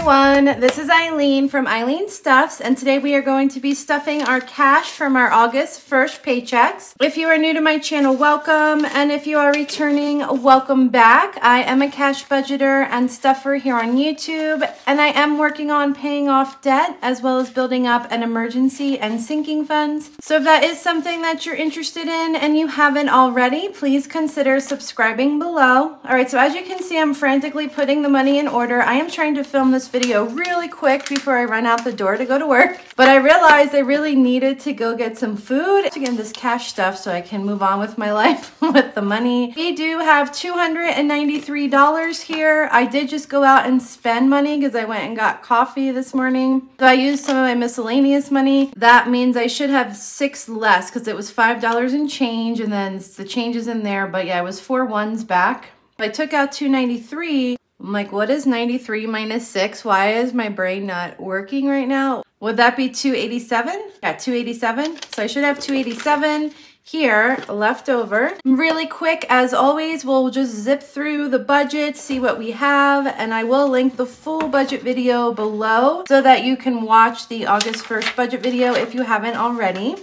everyone, this is Eileen from Eileen Stuffs and today we are going to be stuffing our cash from our August 1st paychecks. If you are new to my channel, welcome and if you are returning, welcome back. I am a cash budgeter and stuffer here on YouTube and I am working on paying off debt as well as building up an emergency and sinking funds. So if that is something that you're interested in and you haven't already, please consider subscribing below. Alright, so as you can see, I'm frantically putting the money in order. I am trying to film this video really quick before I run out the door to go to work. But I realized I really needed to go get some food to get this cash stuff so I can move on with my life with the money. We do have $293 here. I did just go out and spend money because I went and got coffee this morning. So I used some of my miscellaneous money. That means I should have six less because it was $5 in change and then the changes in there. But yeah, it was four ones back. I took out 293 I'm like, what is 93 minus 6? Why is my brain not working right now? Would that be 287? Yeah, 287. So I should have 287 here left over. Really quick, as always, we'll just zip through the budget, see what we have, and I will link the full budget video below so that you can watch the August 1st budget video if you haven't already.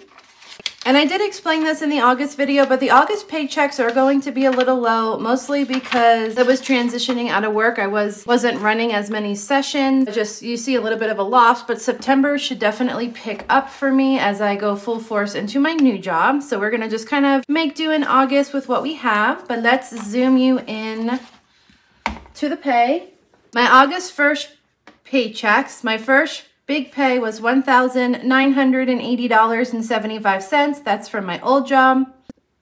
And I did explain this in the August video, but the August paychecks are going to be a little low, mostly because I was transitioning out of work. I was, wasn't running as many sessions. Just, you see a little bit of a loss, but September should definitely pick up for me as I go full force into my new job. So we're gonna just kind of make do in August with what we have, but let's zoom you in to the pay. My August 1st paychecks, my first Big pay was $1,980.75. That's from my old job,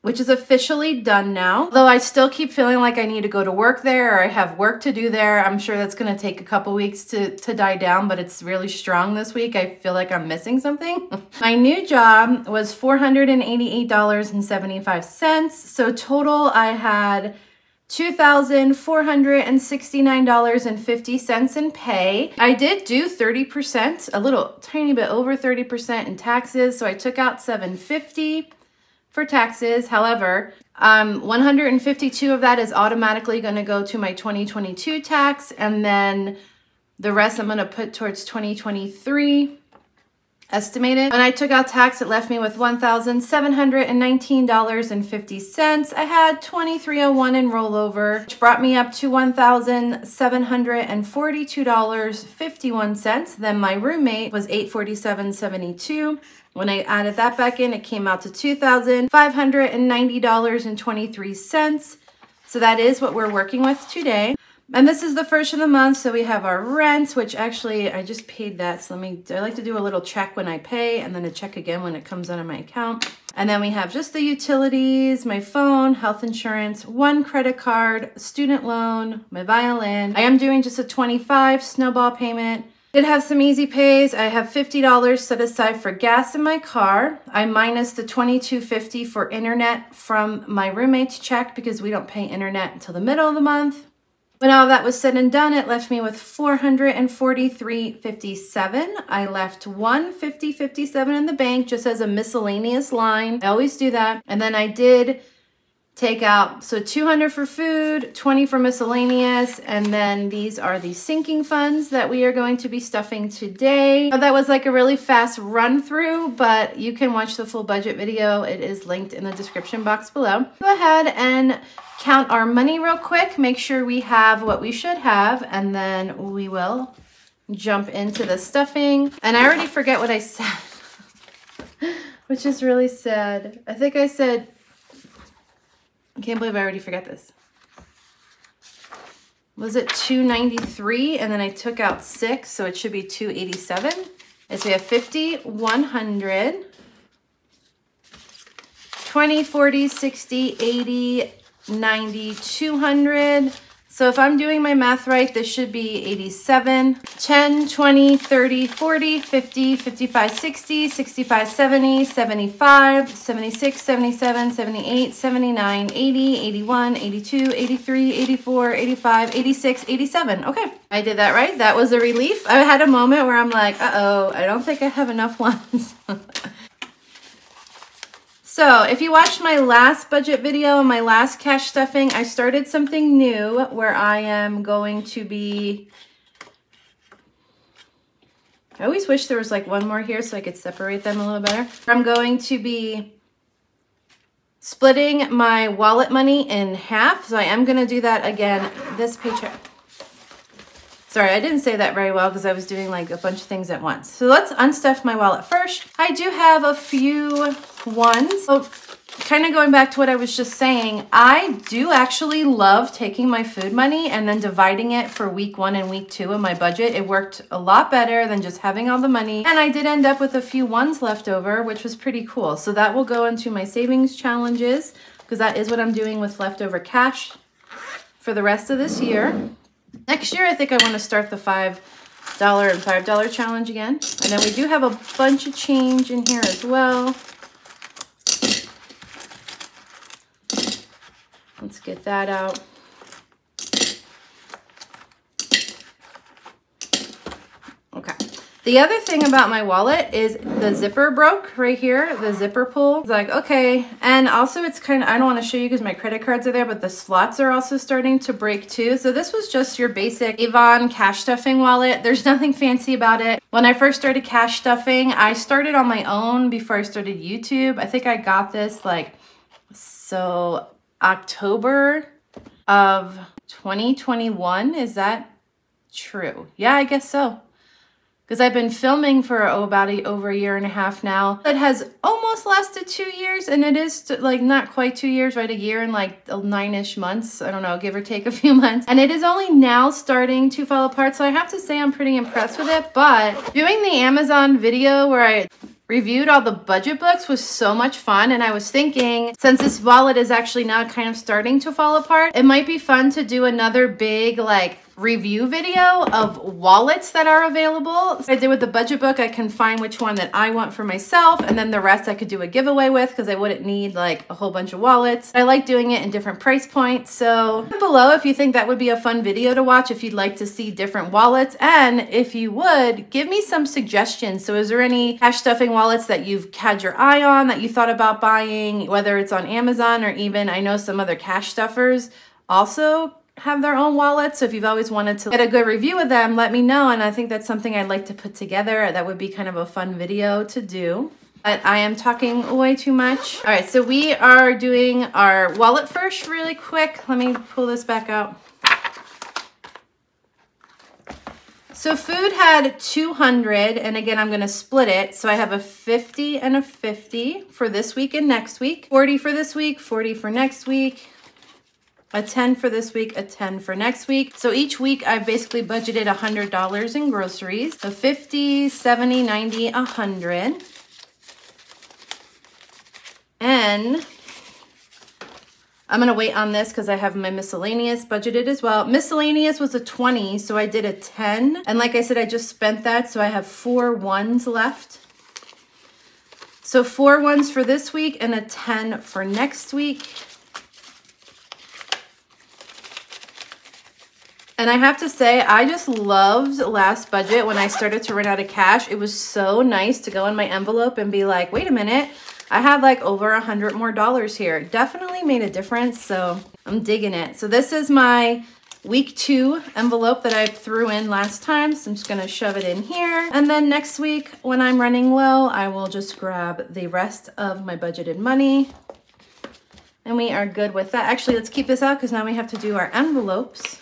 which is officially done now. Though I still keep feeling like I need to go to work there or I have work to do there. I'm sure that's going to take a couple weeks to, to die down, but it's really strong this week. I feel like I'm missing something. my new job was $488.75. So total I had $2,469.50 in pay. I did do 30%, a little tiny bit over 30% in taxes, so I took out 750 for taxes. However, um, 152 of that is automatically going to go to my 2022 tax, and then the rest I'm going to put towards 2023 estimated. When I took out tax, it left me with $1,719.50. I had 2301 in rollover, which brought me up to $1,742.51. Then my roommate was $847.72. When I added that back in, it came out to $2,590.23. So that is what we're working with today. And this is the first of the month, so we have our rent, which actually I just paid that. So let me, I like to do a little check when I pay and then a check again when it comes out of my account. And then we have just the utilities, my phone, health insurance, one credit card, student loan, my violin. I am doing just a 25 snowball payment. Did have some easy pays. I have $50 set aside for gas in my car. I minus the $22.50 for internet from my roommate's check because we don't pay internet until the middle of the month. When all that was said and done, it left me with 443.57. I left 150.57 in the bank just as a miscellaneous line. I always do that. And then I did take out, so 200 for food, 20 for miscellaneous, and then these are the sinking funds that we are going to be stuffing today. That was like a really fast run through, but you can watch the full budget video. It is linked in the description box below. Go ahead and count our money real quick, make sure we have what we should have, and then we will jump into the stuffing. And I already forget what I said, which is really sad. I think I said I can't believe I already forget this. Was it 293 and then I took out six, so it should be 287. And so we have 50, 100, 20, 40, 60, 80, 90, 200, so if I'm doing my math right, this should be 87, 10, 20, 30, 40, 50, 55, 60, 65, 70, 75, 76, 77, 78, 79, 80, 81, 82, 83, 84, 85, 86, 87. Okay, I did that right. That was a relief. I had a moment where I'm like, uh-oh, I don't think I have enough ones. So if you watched my last budget video, my last cash stuffing, I started something new where I am going to be I always wish there was like one more here so I could separate them a little better. I'm going to be splitting my wallet money in half. So I am going to do that again this paycheck. Sorry, I didn't say that very well because I was doing like a bunch of things at once. So let's unstuff my wallet first. I do have a few ones. Oh, so kind of going back to what I was just saying, I do actually love taking my food money and then dividing it for week one and week two of my budget. It worked a lot better than just having all the money. And I did end up with a few ones left over, which was pretty cool. So that will go into my savings challenges because that is what I'm doing with leftover cash for the rest of this year. Next year, I think I want to start the $5 and $5 challenge again. And then we do have a bunch of change in here as well. Let's get that out. Okay. The other thing about my wallet is the zipper broke right here, the zipper pull. It's like, okay. And also it's kind of, I don't want to show you because my credit cards are there, but the slots are also starting to break too. So this was just your basic Avon cash stuffing wallet. There's nothing fancy about it. When I first started cash stuffing, I started on my own before I started YouTube. I think I got this like, so October of 2021. Is that true? Yeah, I guess so. Because I've been filming for oh, about a, over a year and a half now. It has almost lasted two years, and it is like not quite two years, right? A year and like nine-ish months. I don't know, give or take a few months. And it is only now starting to fall apart, so I have to say I'm pretty impressed with it. But doing the Amazon video where I reviewed all the budget books was so much fun and I was thinking since this wallet is actually now kind of starting to fall apart it might be fun to do another big like review video of wallets that are available. I did with the budget book, I can find which one that I want for myself and then the rest I could do a giveaway with because I wouldn't need like a whole bunch of wallets. I like doing it in different price points. So below if you think that would be a fun video to watch if you'd like to see different wallets and if you would give me some suggestions. So is there any cash stuffing wallets that you've had your eye on that you thought about buying whether it's on Amazon or even I know some other cash stuffers also have their own wallets. So if you've always wanted to get a good review of them, let me know. And I think that's something I'd like to put together. That would be kind of a fun video to do. But I am talking way too much. All right, so we are doing our wallet first really quick. Let me pull this back out. So food had 200, and again, I'm gonna split it. So I have a 50 and a 50 for this week and next week, 40 for this week, 40 for next week, a 10 for this week, a 10 for next week. So each week I've basically budgeted $100 in groceries. So 50, 70, 90, 100. And I'm going to wait on this because I have my miscellaneous budgeted as well. Miscellaneous was a 20, so I did a 10. And like I said, I just spent that, so I have four ones left. So four ones for this week and a 10 for next week. And I have to say, I just loved last budget when I started to run out of cash. It was so nice to go in my envelope and be like, wait a minute, I have like over a hundred more dollars here. Definitely made a difference, so I'm digging it. So this is my week two envelope that I threw in last time. So I'm just gonna shove it in here. And then next week when I'm running low, I will just grab the rest of my budgeted money. And we are good with that. Actually, let's keep this out because now we have to do our envelopes.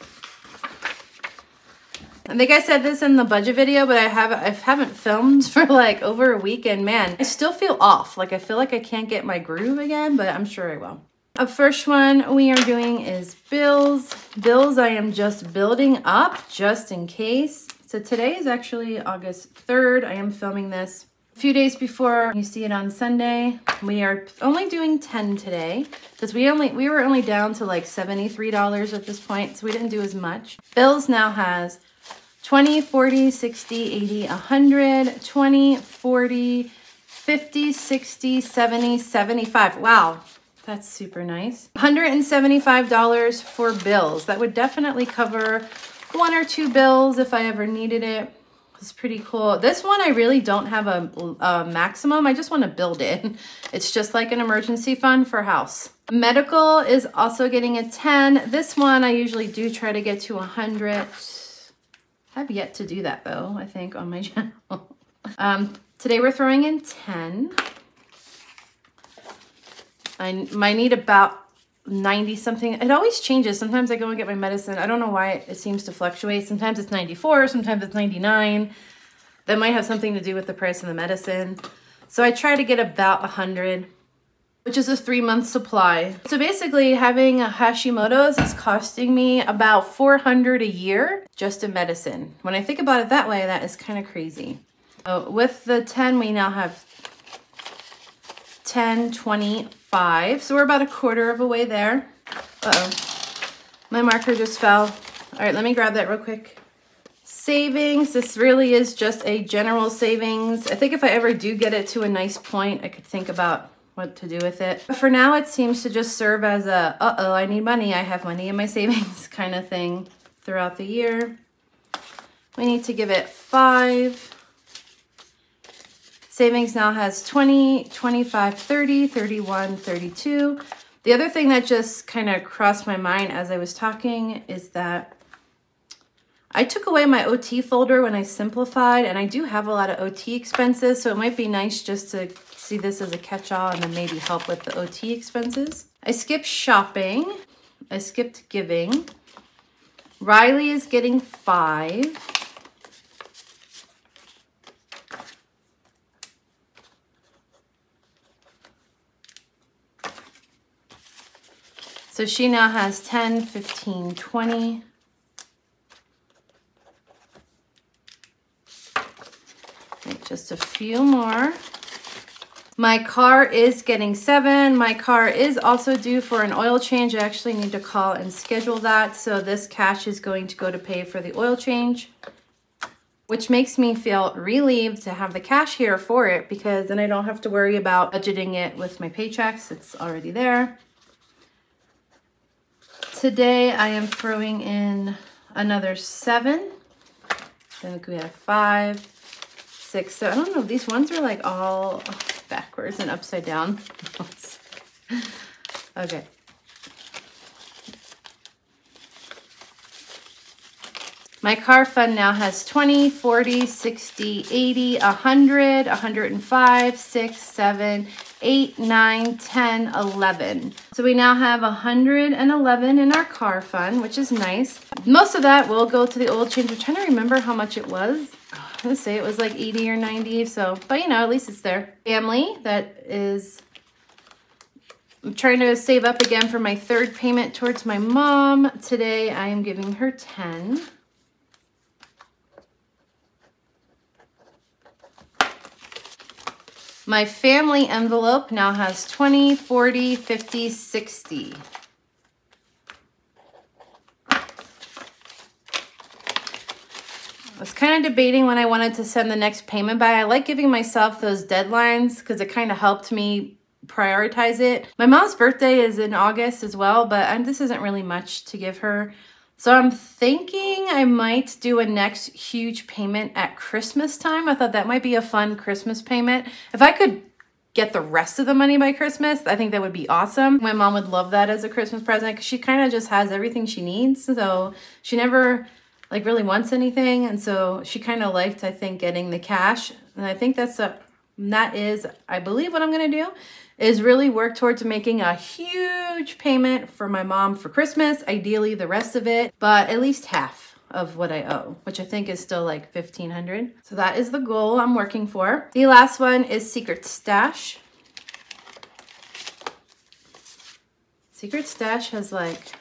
I think I said this in the budget video, but I haven't I haven't filmed for like over a week and man, I still feel off. Like I feel like I can't get my groove again, but I'm sure I will. A first one we are doing is bills. Bills I am just building up just in case. So today is actually August 3rd. I am filming this a few days before you see it on Sunday. We are only doing 10 today because we only we were only down to like $73 at this point, so we didn't do as much. Bills now has 20, 40, 60, 80, 100, 20, 40, 50, 60, 70, 75. Wow, that's super nice. $175 for bills. That would definitely cover one or two bills if I ever needed it. It's pretty cool. This one, I really don't have a, a maximum. I just want to build it. It's just like an emergency fund for house. Medical is also getting a 10. This one, I usually do try to get to 100. I have yet to do that though, I think, on my channel. um, today we're throwing in 10. I might need about 90 something. It always changes. Sometimes I go and get my medicine. I don't know why it seems to fluctuate. Sometimes it's 94, sometimes it's 99. That might have something to do with the price of the medicine. So I try to get about 100, which is a three month supply. So basically having a Hashimoto's is costing me about 400 a year just in medicine. When I think about it that way, that is kind of crazy. So with the 10, we now have 10, 25. So we're about a quarter of a way there. Uh-oh. My marker just fell. All right, let me grab that real quick. Savings, this really is just a general savings. I think if I ever do get it to a nice point, I could think about what to do with it. But for now, it seems to just serve as a, uh-oh, I need money, I have money in my savings kind of thing throughout the year. We need to give it five. Savings now has 20, 25, 30, 31, 32. The other thing that just kind of crossed my mind as I was talking is that I took away my OT folder when I simplified, and I do have a lot of OT expenses, so it might be nice just to see this as a catch-all and then maybe help with the OT expenses. I skipped shopping. I skipped giving. Riley is getting five. So she now has 10, 15, 20. just a few more. My car is getting seven. My car is also due for an oil change. I actually need to call and schedule that. So this cash is going to go to pay for the oil change, which makes me feel relieved to have the cash here for it because then I don't have to worry about budgeting it with my paychecks. It's already there. Today I am throwing in another seven. Then we have five, six. So I don't know. These ones are like all backwards and upside down. okay. My car fund now has 20, 40, 60, 80, 100, 105, 6, 7, 8, 9, 10, 11. So we now have 111 in our car fund, which is nice. Most of that will go to the oil change. I'm trying to remember how much it was. I'm gonna say it was like 80 or 90. So, but you know, at least it's there. Family, that is I'm trying to save up again for my third payment towards my mom. Today I am giving her 10. My family envelope now has 20, 40, 50, 60. I was kind of debating when I wanted to send the next payment by. I like giving myself those deadlines because it kind of helped me prioritize it. My mom's birthday is in August as well, but this isn't really much to give her. So I'm thinking I might do a next huge payment at Christmas time. I thought that might be a fun Christmas payment. If I could get the rest of the money by Christmas, I think that would be awesome. My mom would love that as a Christmas present because she kind of just has everything she needs. So she never like really wants anything. And so she kind of liked, I think, getting the cash. And I think that's a, that is, I believe what I'm going to do is really work towards making a huge payment for my mom for Christmas, ideally the rest of it, but at least half of what I owe, which I think is still like 1500. So that is the goal I'm working for. The last one is Secret Stash. Secret Stash has like,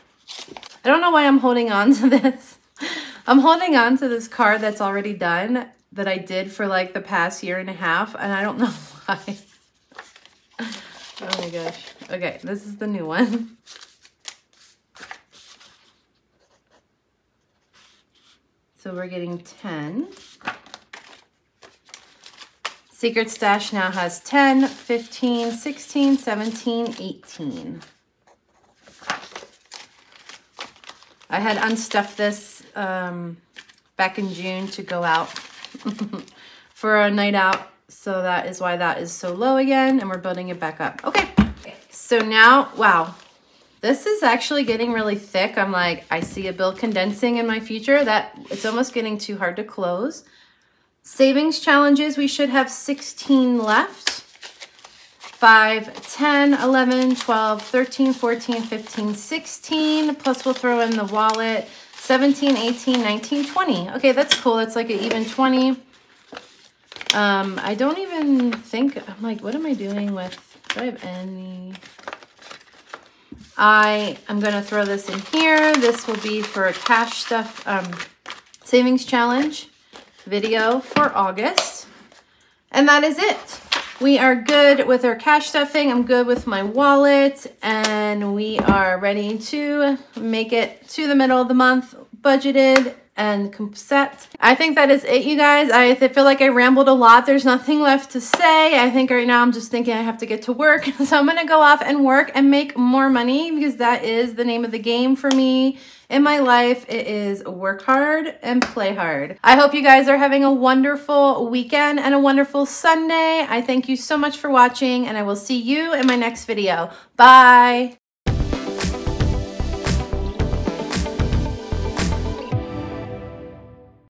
I don't know why I'm holding on to this. I'm holding on to this card that's already done that I did for like the past year and a half, and I don't know why. Oh my gosh. Okay, this is the new one. So we're getting 10. Secret Stash now has 10, 15, 16, 17, 18. I had unstuffed this um, back in June to go out for a night out so that is why that is so low again, and we're building it back up. Okay, so now, wow, This is actually getting really thick. I'm like, I see a bill condensing in my future. That It's almost getting too hard to close. Savings challenges, we should have 16 left. 5, 10, 11, 12, 13, 14, 15, 16. Plus we'll throw in the wallet. 17, 18, 19, 20. Okay, that's cool. That's like an even 20. Um, I don't even think, I'm like, what am I doing with, do I have any? I am going to throw this in here. This will be for a cash stuff um, savings challenge video for August. And that is it. We are good with our cash stuffing. I'm good with my wallet and we are ready to make it to the middle of the month budgeted and set. I think that is it, you guys. I feel like I rambled a lot. There's nothing left to say. I think right now I'm just thinking I have to get to work. So I'm going to go off and work and make more money because that is the name of the game for me in my life, it is work hard and play hard. I hope you guys are having a wonderful weekend and a wonderful Sunday. I thank you so much for watching and I will see you in my next video. Bye.